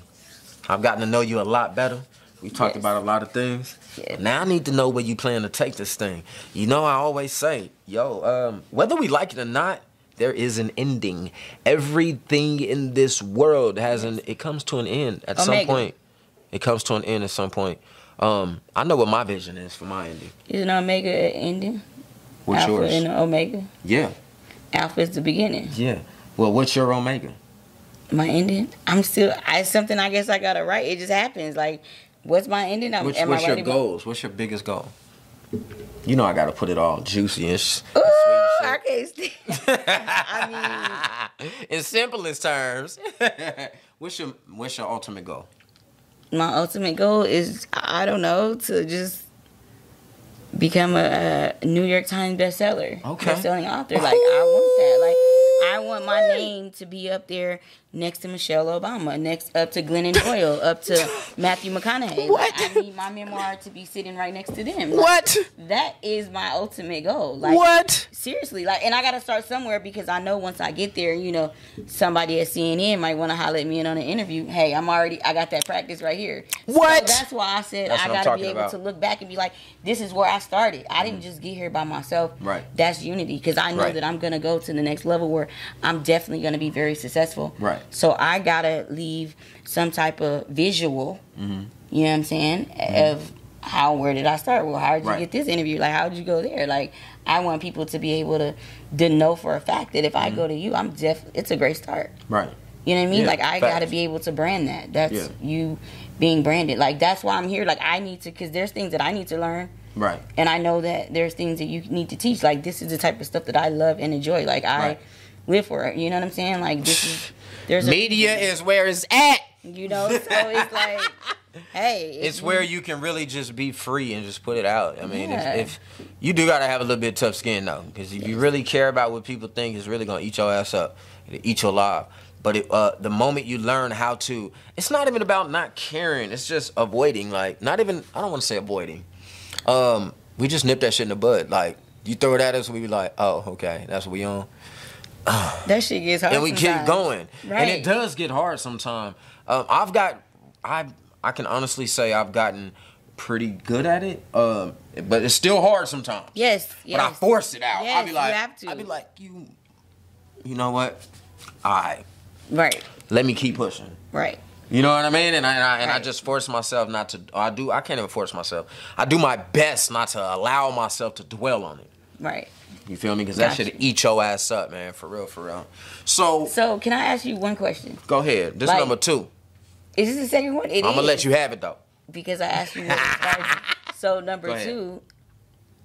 I've gotten to know you a lot better. We talked Yes. about a lot of things. Yes. Now I need to know where you plan to take this thing. You know, I always say, yo, um, whether we like it or not, there is an ending. Everything in this world has an. It comes to an end at some Omega. point. It comes to an end at some point. Um, I know what my vision is for my ending. Is an omega an ending? What's Alpha yours? and an omega. Yeah, Alpha is the beginning. yeah. Well, what's your omega? My ending. I'm still. I it's something. I guess I gotta write. It just happens. Like, what's my ending? I'm, What's, am what's your goals? What's your biggest goal? You know I gotta put it all juicy and sh- Ooh, I can't stand. I in simplest terms. what's your what's your ultimate goal? my ultimate goal is I don't know to just become a, a New York Times bestseller, Okay. best-selling author. Like I want that. Like I want my name to be up there next to Michelle Obama, next up to Glennon Doyle, up to Matthew McConaughey. What? Like, I need my memoir to be sitting right next to them. Like, What? That is my ultimate goal. Like what? seriously like and i gotta start somewhere because i know once i get there you know somebody at cnn might want to holler at me in on an interview hey i'm already i got that practice right here What? so that's why i said That's i gotta be able about. to look back and be like this is where i started i didn't mm. just get here by myself Right. that's unity because i know Right. that i'm gonna go to the next level where i'm definitely gonna be very successful Right. So i gotta leave some type of visual Mm-hmm. you know what i'm saying of how where did I start? Well, how did you Right. get this interview? Like, how did you go there? Like, I want people to be able to, to know for a fact that if I go to you, I'm def. It's a great start. Right. You know what I mean? Yeah, like, I got to be able to brand that. That's Yeah. you being branded. Like, that's why I'm here. Like, I need to, because there's things that I need to learn, Right. and I know that there's things that you need to teach. Like, this is the type of stuff that I love and enjoy. Like, I Right. live for it. You know what I'm saying? Like, this is there's Media is where it's at. You know, so it's like, hey, It's where you can really just be free and just put it out. I mean, Yeah. if, if you do gotta have a little bit of tough skin though, because if you really care about what people think, it's really gonna eat your ass up, It'll eat your alive. But it, uh, the moment you learn how to, it's not even about not caring. It's just avoiding. Like, not even. I don't want to say avoiding. Um, we just nip that shit in the bud. Like, you throw it at us, we be like, oh, okay, that's what we on. that shit gets hard. and we keep sometimes. going. And it does get hard sometimes. Um, I've got, I I can honestly say I've gotten pretty good at it. Um, but it's still hard sometimes. Yes, yes. But I force it out. I'll Yes, be you like, have to. I'll be like, you, you know what? All right, Right, let me keep pushing. right. You know what I mean? And I and I, and I just force myself not to. I do. I can't even force myself. I do my best not to allow myself to dwell on it. Right. You feel me? Because that should eat your ass up, man. For real, for real. So So, can I ask you one question? go ahead. This Like- number two. Is this the second one? It I'm gonna is, let you have it though. because I asked you. What. So number two,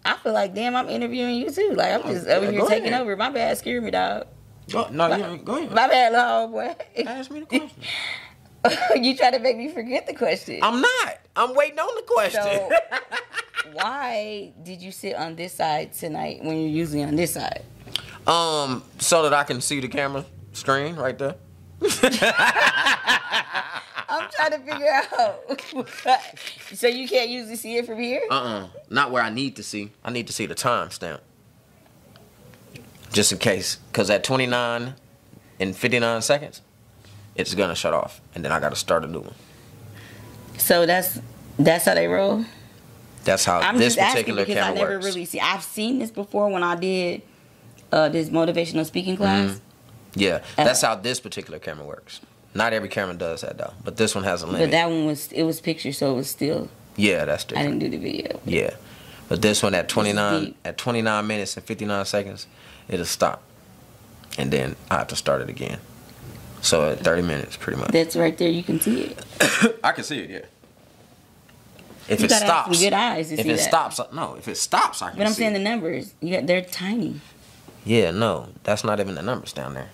I feel like damn, I'm interviewing you too. Like I'm just yeah, over here taking ahead. over. My bad, scare me, dog. Go, no, you, go ahead. My bad, little boy. Ask me the question. you try to make me forget the question. I'm not. I'm waiting on the question. so, why did you sit on this side tonight when you're usually on this side? Um, so that I can see the camera screen right there. I'm trying to figure out. so you can't usually see it from here? Uh-uh. Not where I need to see. I need to see the timestamp. Just in case. Because at 29 and 59 seconds, it's going to shut off. And then I got to start a new one. So that's that's how they roll. That's how I'm this just asking particular because I camera never works. really see. I've seen this before when I did uh, this motivational speaking class. Mm-hmm. Yeah, that's how this particular camera works. Not every camera does that though, but this one has a limit. But that one was it was picture, so it was still. yeah, that's I different. didn't do the video. Yeah, but this one at 29 at 29 minutes and 59 seconds, it'll stop, and then I have to start it again. So at 30 minutes, pretty much. That's right there. You can see it. I can see it. Yeah. If You it stops, good eyes to if see it that. stops, uh, no. If it stops, I can see. But I'm saying it. the numbers. You got they're tiny. Yeah, no, that's not even the numbers down there.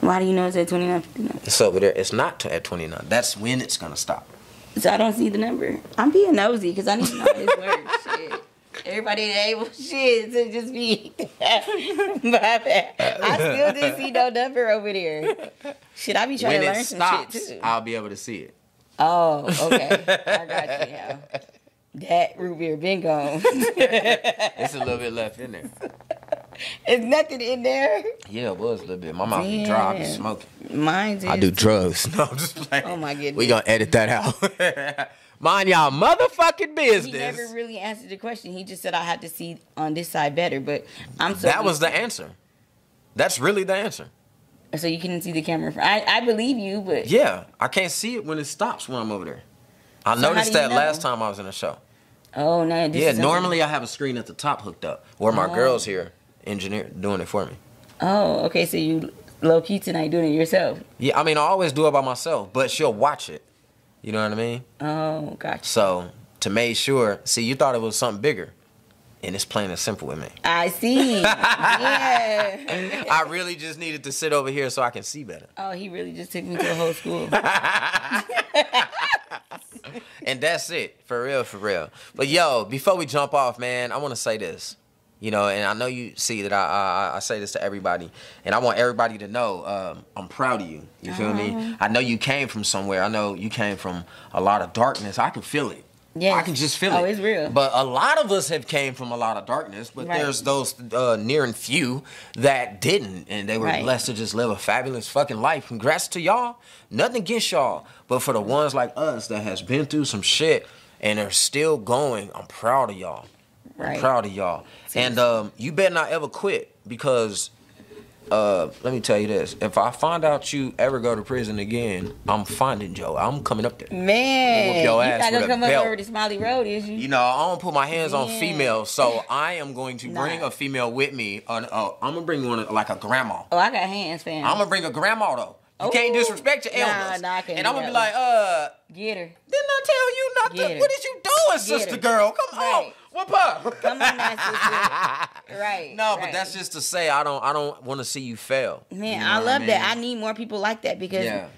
Why do you know it's at 29, It's over there. It's not t- at 29. That's when it's gonna stop. So I don't see the number. I'm being nosy because I need to know how this works. shit. Everybody ain't able shit to just be. My bad. I still didn't see no number over there. Should I be trying when to it learn some stops, shit too. I'll be able to see it. Oh, okay. I got you now. That root beer been gone. It's a little bit left in there. There's nothing in there. Yeah, it was a little bit. My mouth be dry. I be smoking. Mine's is. I do drugs. No, I'm just playing. Oh, my goodness. We gonna edit that out. Mind y'all motherfucking business. He never really answered the question. He just said I had to see on this side better, but I'm so that was the answer. That's really the answer. so you couldn't see the camera. I I believe you, but Yeah, I can't see it when it stops when I'm over there. I So noticed that know? last time I was in the show. oh no. This yeah, normally I have a screen at the top hooked up, or my Oh. girl's here, engineer, doing it for me. Oh, okay. So you low key tonight doing it yourself. Yeah, I mean I always do it by myself, but she'll watch it. You know what I mean? Oh, gotcha. So to make sure, see, you thought it was something bigger, and it's plain and simple with me. I see. yeah. I really just needed to sit over here so I can see better. Oh, he really just took me to the whole school. And that's it, for real, for real. But yo, before we jump off, man, I want to say this. You know, and I know you see that I, I I say this to everybody, and I want everybody to know um, I'm proud of you. You feel me? I know you came from somewhere. I know you came from a lot of darkness. I can feel it. Yeah, I can just feel it. Oh, it. it's real. But a lot of us have came from a lot of darkness, but Right. there's those uh, near and few that didn't, and they were Right. blessed to just live a fabulous fucking life. Congrats to y'all. Nothing against y'all, but for the ones like us that has been through some shit and are still going, I'm proud of y'all. Right. I'm proud of y'all. And um, you better not ever quit because uh, let me tell you this: if I find out you ever go to prison again, I'm finding Joe. I'm coming up there. Man, you ass not with gonna a come up over to Smiley Road, is you? You know, I don't put my hands on females, so I am going to bring a female with me. On, uh, I'm gonna bring one like a grandma. oh, I got hands, fam. I'm gonna bring a grandma though. You can't disrespect your elders. nah, I can't and I'm gonna be like, uh, Get her. didn't I tell you not Get to? her. What is you doing, sister her. girl? Come on, Right. Whoop up. Come on now, sister. Right. No, but that's just to say I don't I don't want to see you fail. Man, You know I love that. I need more people like that because Yeah.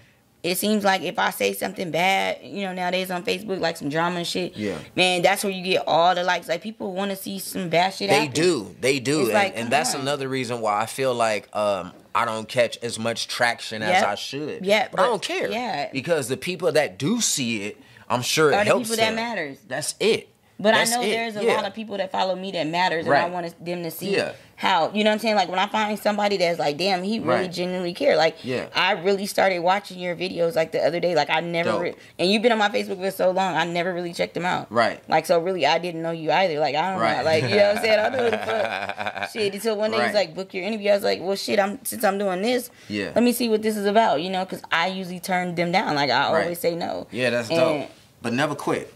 it seems like if I say something bad, you know, nowadays on Facebook, like some drama and shit, Yeah. man, that's where you get all the likes. Like people want to see some bad shit. They happen. do. They do. It's And, like, and that's on. another reason why I feel like um, I don't catch as much traction as I should. Yeah, But, I don't care. yeah. Because the people that do see it, I'm sure it helps people that them. matters. That's it. But That's I know it. there's a Yeah. lot of people that follow me that matters, and I Right. want them to see Yeah. how you know what I'm saying. Like when I find somebody that's like, damn, he really Right. genuinely care. Like, Yeah. I really started watching your videos like the other day. Like I never, re- and you've been on my Facebook for so long, I never really checked them out. Right. Like so, really, I didn't know you either. Like I don't Right. know, like you know what I'm saying. I don't know the fuck. Shit, until one day Right. he's like, book your interview. I was like, well, shit, I'm since I'm doing this, Yeah. let me see what this is about. You know, because I usually turn them down. Like I Right. always say no. Yeah, that's And- dope. But never quit.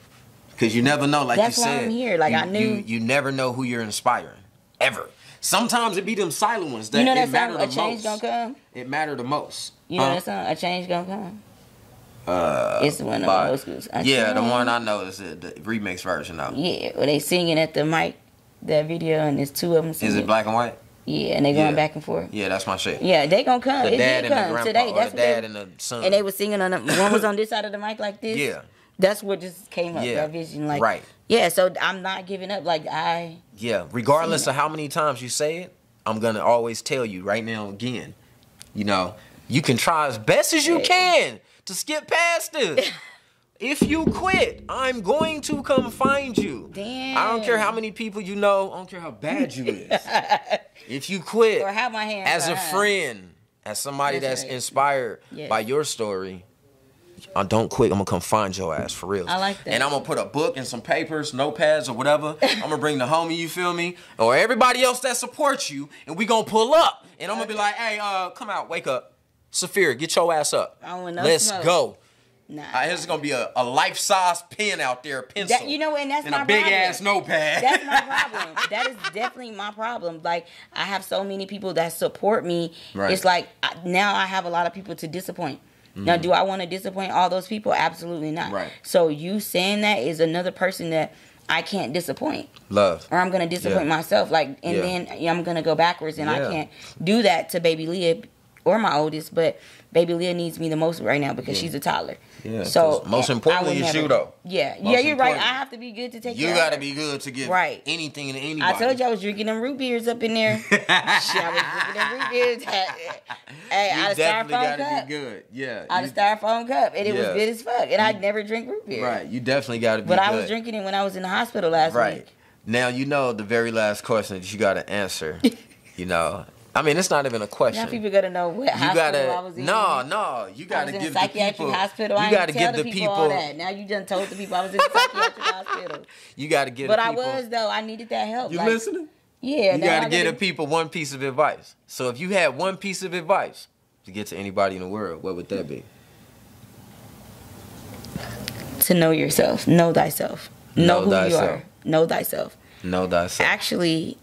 Because you never know, like That's you why said. I'm here. Like, you, I knew- You, you never know who you're inspiring. Ever. Sometimes it be them silent ones that You know it that matter song, a change most. gonna come. It matter the most. You know Huh? that song, a change gonna come. Uh, It's one of old schools. Yeah, the one I know is the, the remix version of. Yeah, where they singing at the mic, that video, and there's two of them. Is it black and white? Yeah, and they going Yeah. back and forth. Yeah, that's my shit. Yeah, they gonna come. The it dad and the come grandpa, today. That's the dad they, and the son. and they was singing on the one was on this side of the mic like this. Yeah. That's what just came up. Yeah. That vision, like Right. Yeah, so I'm not giving up. Like I, Yeah, regardless of how many times you say it, I'm gonna always tell you right now again. You know, you can try as best as you can to skip past this. If you quit, I'm going to come find you. Damn. I don't care how many people you know. I don't care how bad you is. if you quit, Or have my hand as a friend, as somebody That's that's right. inspired Yes. by your story, I don't quit. I'm gonna come find your ass for real. I like that. And I'm gonna put a book and some papers, notepads or whatever. I'm gonna bring the homie, you feel me, or everybody else that supports you, and we gonna pull up. And I'm gonna be like, hey, uh, come out, wake up, Safira, get your ass up. I want no Let's smoke. go. Nah. Uh, here's gonna be a, a life size pen out there, a pencil. That- you know, and that's and my a big problem. ass notepad. That's my problem. that is definitely my problem. Like I have so many people that support me. Right. It's like I, now I have a lot of people to disappoint. Now, do I want to disappoint all those people? Absolutely not. Mm-hmm. Right. So you saying that is another person that I can't disappoint, Love. or I'm gonna disappoint Yeah. myself. Like, and Yeah. then I'm gonna go backwards, and I can't do that to baby Leah or my oldest. But baby Leah needs me the most right now because Yeah. she's a toddler. Yeah, So most importantly is you, though. Yeah. Most yeah, you're right. I have to be good to take You of her. be good to give Right. anything to anybody. I told you I was drinking them root beers up in there. Shit, I was drinking them root beers. Hey, you out of styrofoam gotta cup. be good. Yeah. Out you- of styrofoam cup, and it Yeah. was good as fuck. And I never drink root beer. Right. You definitely gotta be But good. I was drinking it when I was in the hospital last Right. week. Now you know the very last question that you gotta answer. you know. I mean it's not even a question. Now people gotta know what you hospital gotta I was in. no, no. You gotta was in give a the psychiatric people. hospital. You I gotta didn't tell give the the people, people. all that. Now you done told the people I was in a psychiatric hospital. You gotta give. But the I was though. I needed that help. You Like, listening? Yeah. You gotta give the people one piece of advice. So if you had one piece of advice to get to anybody in the world, what would that be? to know yourself. Know thyself. Know, Know who you are. Know thyself. Know thyself. Actually,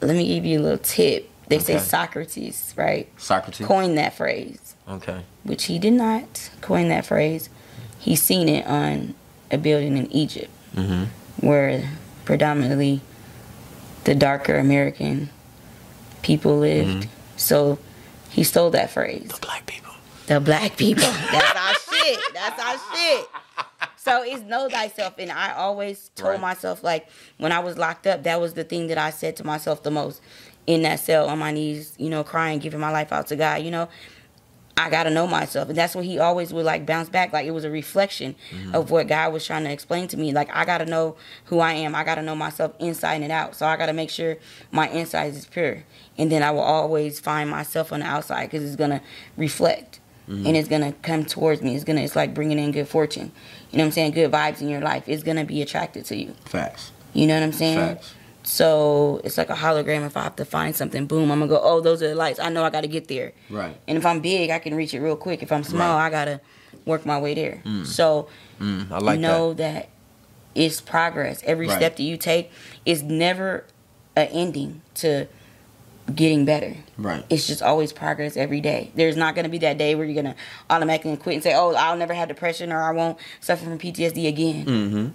let me give you a little tip. They say Socrates, right? Socrates. Coined that phrase, Okay. which he did not coin that phrase. He seen it on a building in Egypt Mm-hmm. where predominantly the darker American people lived. So he stole that phrase. The black people. The black people. That's our shit. That's our shit. So it's know thyself. And I always told Right. myself, like, when I was locked up, that was the thing that I said to myself the most in that cell on my knees, you know, crying, giving my life out to God, you know. I gotta know myself. And that's what he always would like bounce back. Like it was a reflection mm-hmm. of what God was trying to explain to me. Like I gotta know who I am. I gotta know myself inside and out. So I gotta make sure my inside is pure. And then I will always find myself on the outside because it's gonna reflect. Mm-hmm. And it's gonna come towards me. It's gonna it's like bringing in good fortune. You know what I'm saying? Good vibes in your life. It's gonna be attracted to you. Facts. You know what I'm saying? Facts. So it's like a hologram. If I have to find something, boom, I'm gonna go. Oh, those are the lights. I know I gotta get there. Right. And if I'm big, I can reach it real quick. If I'm small, Right. I gotta work my way there. So Mm, I like know that. that. it's progress. Every Right. step that you take is never an ending to getting better. Right. It's just always progress every day. There's not gonna be that day where you're gonna automatically quit and say, "Oh, I'll never have depression or I won't suffer from PTSD again." Mm-hmm.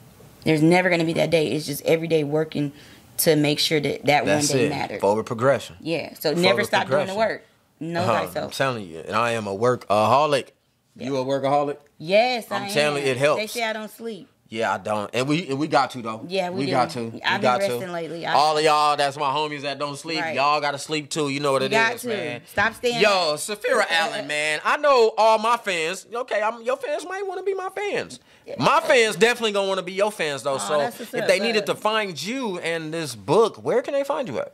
There's never gonna be that day. It's just every day working to make sure that that That's one day it. matters. Forward progression. Yeah. So never stop doing the work. No Uh-huh, I'm telling you, and I am a workaholic. You a workaholic? Yes, I'm I telling you, it helps. They say I don't sleep. Yeah, I don't, and we and we got to though. Yeah, we do. got to. We I've been got resting to. lately. I- All of y'all, that's my homies that don't sleep. Right. Y'all got to sleep too. You know what it is, to. man. Stop staying Yo, up. Safira Allen, man. I know all my fans. Okay, I'm your fans might want to be my fans. My fans definitely gonna want to be your fans though. so that's what's if they needed to find you and this book, where can they find you at?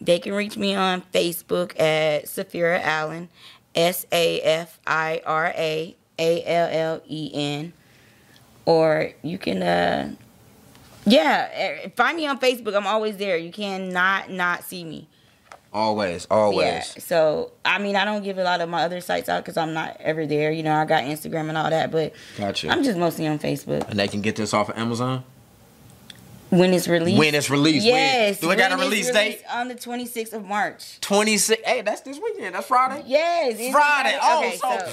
They can reach me on Facebook at Safira Allen, S A F I R A A L L E N, or you can, uh, yeah, eh, find me on Facebook. I'm always there. You cannot not see me. Always, always. Yeah. So I mean, I don't give a lot of my other sites out because I'm not ever there. You know, I got Instagram and all that, but Gotcha. I'm just mostly on Facebook. and they can get this off of Amazon When it's released. when it's released. Yes. When, do it got a release date? On the 26th of March. Twenty six. Hey, that's this weekend. That's Friday. Yes. it's Friday. Oh, Okay, so,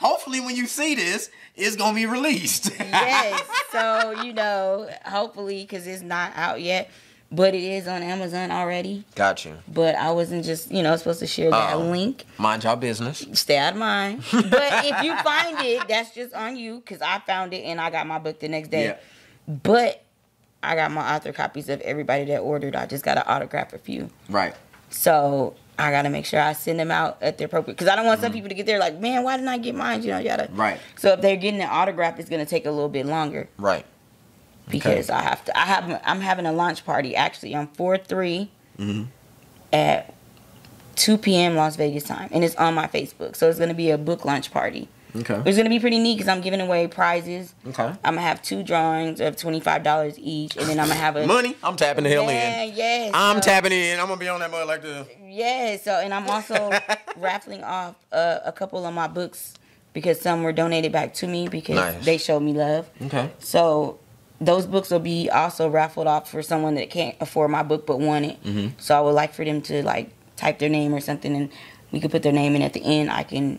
hopefully when you see this, it's gonna be released. yes. So you know, hopefully, because it's not out yet, but it is on Amazon already. Got you. But I wasn't just you know supposed to share that Uh-oh. link. Mind y'all business. Stay out of mine. but if you find it, that's just on you because I found it and I got my book the next day. Yeah. But I got my author copies of everybody that ordered. I just got to autograph a few. Right. So I gotta make sure I send them out at the appropriate because I don't want some mm-hmm. people to get there like, man, why didn't I get mine? You know, you gotta. Right. So if they're getting an autograph, it's gonna take a little bit longer Right. because I have to. I have. I'm having a launch party actually on four three mm-hmm. at two p.m. Las Vegas time, and it's on my Facebook. So it's gonna be a book launch party. Okay. It's gonna be pretty neat because I'm giving away prizes. Okay. I'm gonna have two drawings of twenty five dollars each, and then I'm gonna have a Money. I'm tapping the hell yeah, in. yes. I'm so- tapping in. I'm gonna be on that mud like this. Yeah, so and I'm also raffling off uh, a couple of my books because some were donated back to me because Nice. they showed me love. Okay. So those books will be also raffled off for someone that can't afford my book but want it. Mm-hmm. So I would like for them to like type their name or something, and we could put their name in at the end. I can,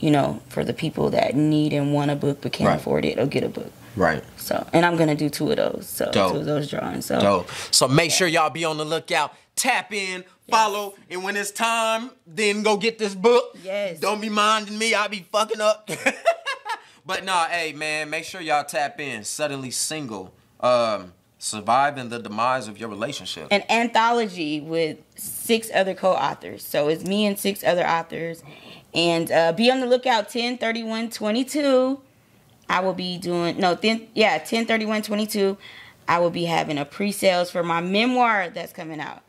you know, for the people that need and want a book but can't Right. afford it, or get a book. Right. So and I'm gonna do two of those. So Dope. two of those drawings. So Dope. So make sure y'all be on the lookout. Tap in, follow, and when it's time, then go get this book. Yes. Don't be minding me. I'll be fucking up. but nah, hey man, make sure y'all tap in. Suddenly single. Um, surviving the demise of your relationship. an anthology with six other co-authors. So it's me and six other authors. And uh, be on the lookout 10 31 22. I will be doing no 10 yeah, 10 31 22. I will be having a pre-sales for my memoir that's coming out.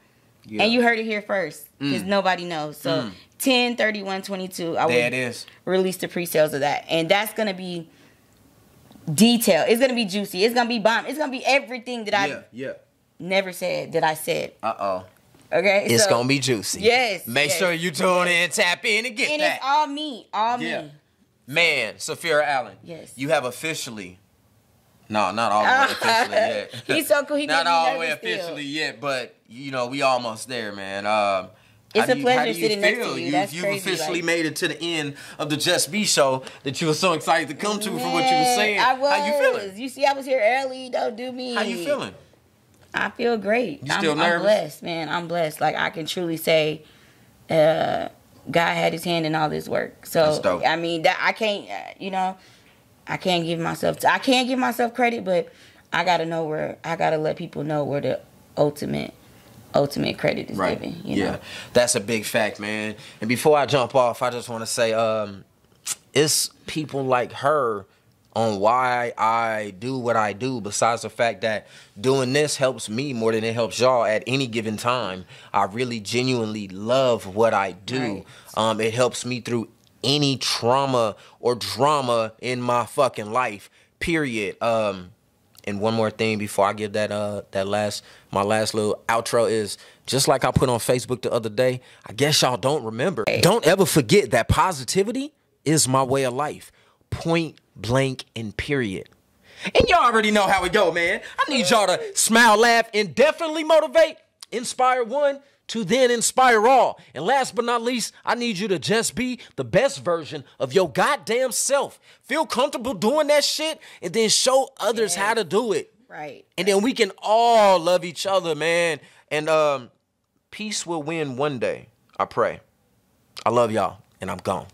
Yeah. And you heard it here first because nobody knows. So 10 31 22 I will there it is. release the pre-sales of that. And that's going to be detailed. It's going to be juicy. It's going to be bomb. It's going to be everything that I Yeah, yeah. never said that I said. Uh oh. Okay? It's So- gonna be juicy. Yes, Make yes, sure you tune in, tap in, and get And that. it's all me, all Yeah. me. Man, Sophia Allen. Yes. You have officially. No, not all the way officially yet. He's so cool. He not all the way nervous still. officially yet, but you know we almost there, man. Um, It's a you- pleasure how do you sitting next to feel? you. That's you've crazy, officially like- made it to the end of the Just Be show that you were so excited to come to for what you were saying. I was. How you feeling? You see, I was here early. Don't do me. How you feeling? I feel great. You still I'm, nervous? I'm blessed, man. I'm blessed. Like I can truly say, uh, God had His hand in all this work. So. I mean, that I can't. Uh, you know, I can't give myself. I can't give myself credit, but I gotta know where. I gotta let people know where the ultimate, ultimate credit is given. You yeah, know? that's a big fact, man. And before I jump off, I just want to say, um, it's people like her on why I do what I do. Besides the fact that doing this helps me more than it helps y'all at any given time. I really genuinely love what I do. Right. Um, it helps me through any trauma or drama in my fucking life. Period. Um, and one more thing before I give that uh that last my last little outro is just like I put on Facebook the other day. I guess y'all don't remember. Don't ever forget that positivity is my way of life. Point blank and period. And y'all already know how it go, man. I need y'all to smile, laugh, and definitely motivate, inspire one to then inspire all. And last but not least, I need you to just be the best version of your goddamn self. Feel comfortable doing that shit and then show others how to do it. Right. And then we can all love each other, man. And um peace will win one day. I pray. I love y'all and I'm gone.